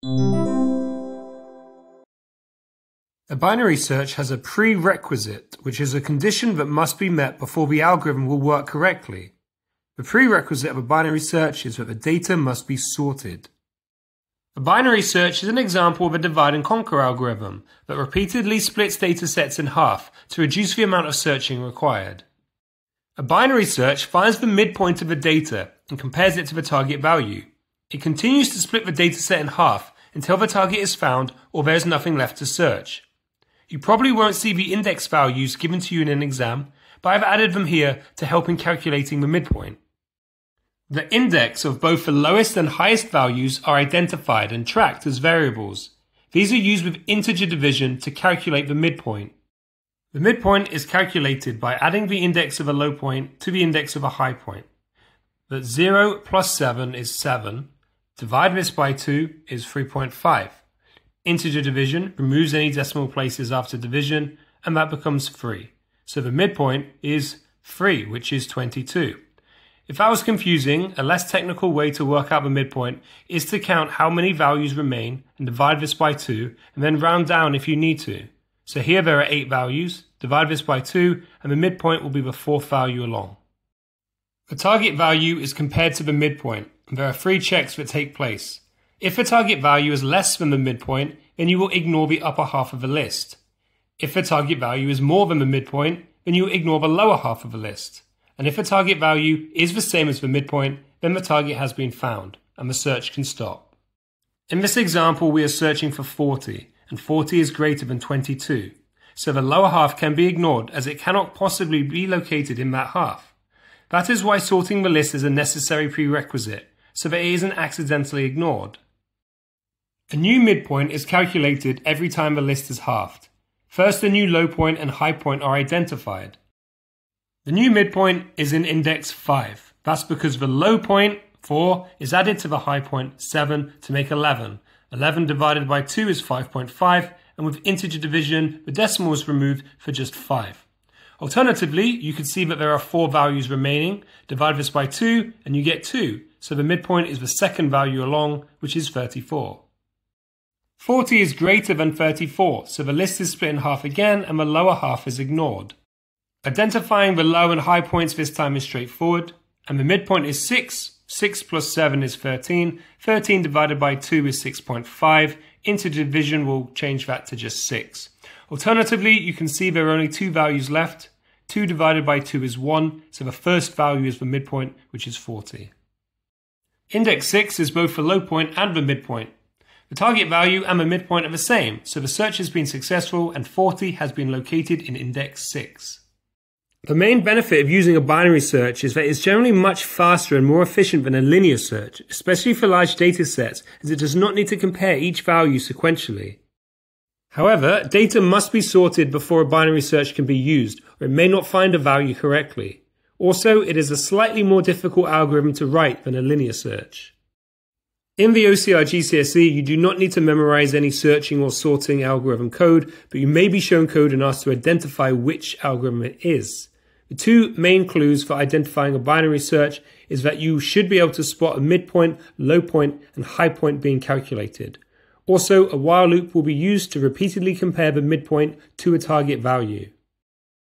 A binary search has a prerequisite, which is a condition that must be met before the algorithm will work correctly. The prerequisite of a binary search is that the data must be sorted. A binary search is an example of a divide and conquer algorithm that repeatedly splits data sets in half to reduce the amount of searching required. A binary search finds the midpoint of the data and compares it to the target value. It continues to split the dataset in half until the target is found or there is nothing left to search. You probably won't see the index values given to you in an exam, but I've added them here to help in calculating the midpoint. The index of both the lowest and highest values are identified and tracked as variables. These are used with integer division to calculate the midpoint. The midpoint is calculated by adding the index of a low point to the index of a high point. That 0 plus 7 is 7. Divide this by 2 is 3.5. Integer division removes any decimal places after division, and that becomes 3. So the midpoint is 3, which is 22. If that was confusing, a less technical way to work out the midpoint is to count how many values remain and divide this by 2, and then round down if you need to. So here there are 8 values, divide this by 2, and the midpoint will be the fourth value along. The target value is compared to the midpoint, there are three checks that take place. If the target value is less than the midpoint, then you will ignore the upper half of the list. If the target value is more than the midpoint, then you ignore the lower half of the list. And if the target value is the same as the midpoint, then the target has been found, and the search can stop. In this example, we are searching for 40, and 40 is greater than 22. So the lower half can be ignored as it cannot possibly be located in that half. That is why sorting the list is a necessary prerequisite, so that it isn't accidentally ignored. A new midpoint is calculated every time the list is halved. First, the new low point and high point are identified. The new midpoint is in index 5. That's because the low point, 4, is added to the high point, 7, to make 11. 11 divided by 2 is 5.5, and with integer division, the decimal is removed for just 5. Alternatively, you can see that there are 4 values remaining. Divide this by 2, and you get 2. So the midpoint is the second value along, which is 34. 40 is greater than 34, so the list is split in half again and the lower half is ignored. Identifying the low and high points this time is straightforward, and the midpoint is 6. 6 plus 7 is 13. 13 divided by 2 is 6.5. Integer division will change that to just 6. Alternatively, you can see there are only two values left. 2 divided by 2 is 1, so the first value is the midpoint, which is 40. Index 6 is both the low point and the midpoint. The target value and the midpoint are the same, so the search has been successful and 40 has been located in index 6. The main benefit of using a binary search is that it's generally much faster and more efficient than a linear search, especially for large data sets, as it does not need to compare each value sequentially. However, data must be sorted before a binary search can be used, or it may not find a value correctly. Also, it is a slightly more difficult algorithm to write than a linear search. In the OCR GCSE, you do not need to memorize any searching or sorting algorithm code, but you may be shown code and asked to identify which algorithm it is. The two main clues for identifying a binary search is that you should be able to spot a midpoint, low point, and high point being calculated. Also, a while loop will be used to repeatedly compare the midpoint to a target value.